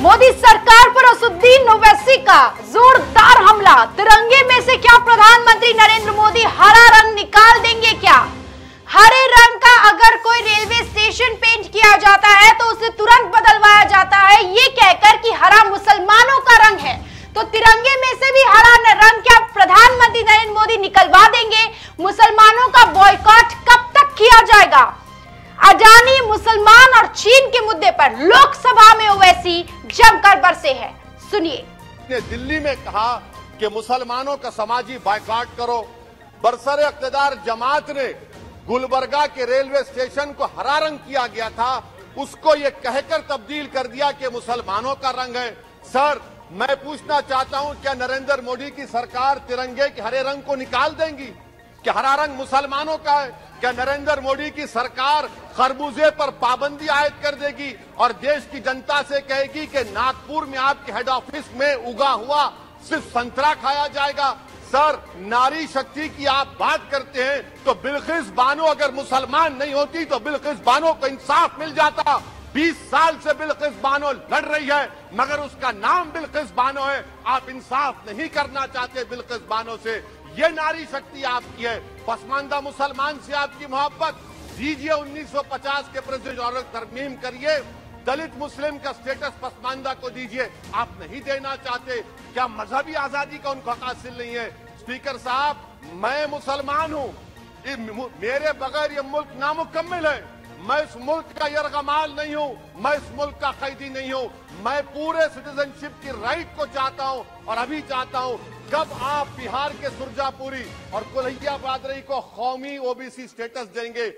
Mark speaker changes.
Speaker 1: मोदी सरकार पर असुद्दीन ओवैसी का जोरदार हमला। तिरंगे में से क्या प्रधानमंत्री नरेंद्र मोदी हरा रंग निकाल देंगे क्या? हरे रंग का अगर कोई रेलवे स्टेशन पेंट किया जाता है तो उसे तुरंत बदलवाया जाता है। ये कहकर कि हरा मुसलमानों का रंग है। तो तिरंगे में से भी हरा रंग क्या प्रधानमंत्री नरेंद्र मोदी निकलवा देंगे? मुसलमानों का बॉयकॉट कब तक किया जाएगा? अडानी मुसलमान और चीन के मुद्दे पर लोकसभा में ओवैसी जमकर बरसे हैं। सुनिए।
Speaker 2: ने दिल्ली में कहा कि मुसलमानों का समाजी बाइकाट करो। बरसर इकतदार जमात ने गुलबर्गा के रेलवे स्टेशन को हरा रंग किया गया था। उसको ये कहकर तब्दील कर दिया कि मुसलमानों का रंग है। सर, मैं पूछना चाहता हूँ, क्या नरेंद्र मोदी की सरकार तिरंगे के हरे रंग को निकाल देंगी? क्या हरा रंग मुसलमानों का है? क्या नरेंद्र मोदी की सरकार खरबूजे पर पाबंदी आयद कर देगी और देश की जनता से कहेगी कि नागपुर में आपके हेड ऑफ़िस में उगा हुआ सिर्फ़ संतरा खाया जाएगा। सर, नारी शक्ति की आप बात करते हैं तो बिल्किस बानो अगर मुसलमान नहीं होती तो बिल्किस बानो को इंसाफ मिल जाता। 20 साल से बिल्किस बानो लड़ रही है, मगर उसका नाम बिल्किस बानो है। आप इंसाफ नहीं करना चाहते बिल्किस बानो से। ये नारी शक्ति आपकी है। पसमानदा मुसलमान से आपकी मोहब्बत। दीजिए 1950 के प्रेसिडेंट और तरमीम करिए। दलित मुस्लिम का स्टेटस पसमानदा को दीजिए। आप नहीं देना चाहते। क्या मजहबी आज़ादी का उनको हासिल नहीं है? स्पीकर साहब, मैं मुसलमान हूँ। मेरे बगैर ये मुल्क नामुकम्मिल है। मैं इस मुल्क का यरगमाल नहीं हूँ। मैं इस मुल्क का कैदी नहीं हूँ। मैं पूरे सिटीजनशिप की राइट को चाहता हूँ और अभी चाहता हूँ कब आप बिहार के सुरजापुरी और कोलैया बादरी को कौमी ओबीसी स्टेटस देंगे?